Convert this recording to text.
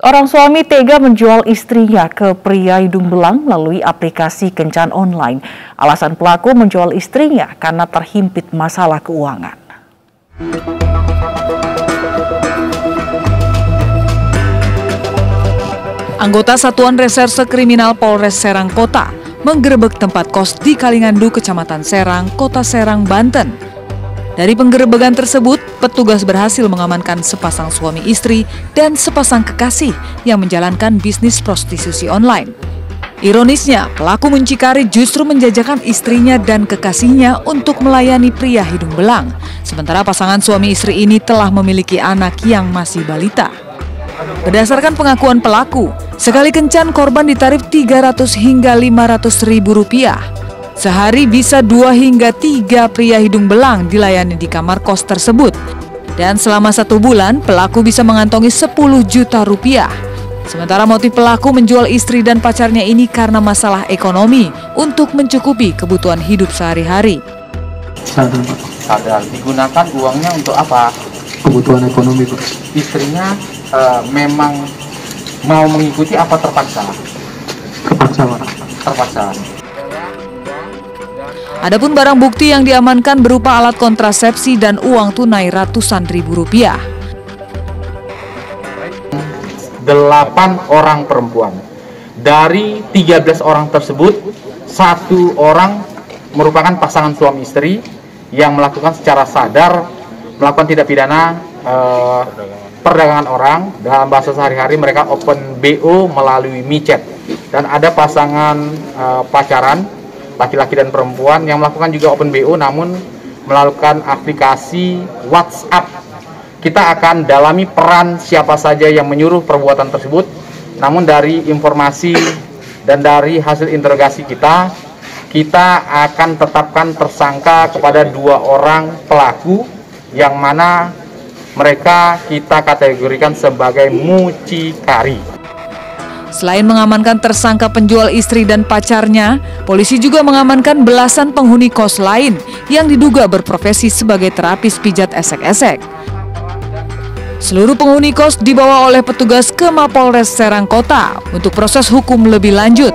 Orang suami tega menjual istrinya ke pria hidung belang melalui aplikasi kencan online. Alasan pelaku menjual istrinya karena terhimpit masalah keuangan. Anggota Satuan Reserse Kriminal Polres Serang Kota menggerebek tempat kos di Kalingandu, Kecamatan Serang, Kota Serang, Banten dari penggerebekan tersebut, petugas berhasil mengamankan sepasang suami istri dan sepasang kekasih yang menjalankan bisnis prostitusi online. Ironisnya, pelaku muncikari justru menjajakan istrinya dan kekasihnya untuk melayani pria hidung belang, sementara pasangan suami istri ini telah memiliki anak yang masih balita. Berdasarkan pengakuan pelaku, sekali kencan korban ditarif 300 hingga 500 ribu rupiah Sehari bisa dua hingga tiga pria hidung belang dilayani di kamar kos tersebut. Dan selama satu bulan, pelaku bisa mengantongi 10 juta rupiah. Sementara motif pelaku menjual istri dan pacarnya ini karena masalah ekonomi untuk mencukupi kebutuhan hidup sehari-hari. Sadar, Pak. Sadar. Digunakan uangnya untuk apa? Kebutuhan ekonomi, Pak. Istrinya uh, memang mau mengikuti apa terpaksa? Terpaksa, Pak. Terpaksa. Adapun barang bukti yang diamankan berupa alat kontrasepsi dan uang tunai ratusan ribu rupiah. Delapan orang perempuan. Dari 13 orang tersebut, satu orang merupakan pasangan suami istri yang melakukan secara sadar melakukan tidak pidana eh, perdagangan orang dalam bahasa sehari-hari mereka open BO melalui micet dan ada pasangan eh, pacaran laki-laki dan perempuan yang melakukan juga open BO namun melakukan aplikasi WhatsApp. Kita akan dalami peran siapa saja yang menyuruh perbuatan tersebut. Namun dari informasi dan dari hasil interogasi kita, kita akan tetapkan tersangka kepada dua orang pelaku yang mana mereka kita kategorikan sebagai mucikari. Selain mengamankan tersangka penjual istri dan pacarnya, polisi juga mengamankan belasan penghuni kos lain yang diduga berprofesi sebagai terapis pijat esek-esek. Seluruh penghuni kos dibawa oleh petugas ke Mapolres Serang Kota untuk proses hukum lebih lanjut.